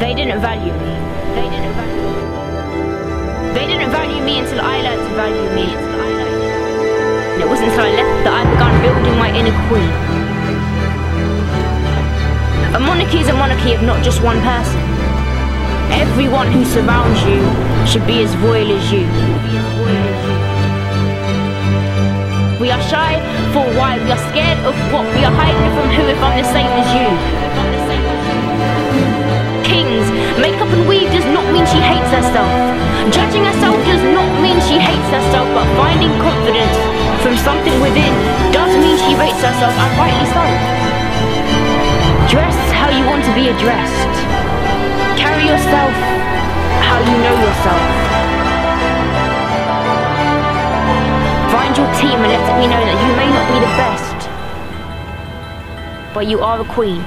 They didn't value me. They didn't value me. They didn't value me until I learned to value me. It wasn't until I left that I began building my inner queen. A monarchy is a monarchy of not just one person. Everyone who surrounds you should be as royal as you. We are shy for why we are scared of what we are hiding from who if I'm the same as you. Herself. Judging herself does not mean she hates herself, but finding confidence from something within does mean she rates herself, and rightly so. Dress how you want to be addressed. Carry yourself how you know yourself. Find your team and let it be known that you may not be the best, but you are a queen.